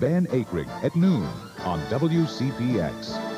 Ben Akrig at noon on WCPX.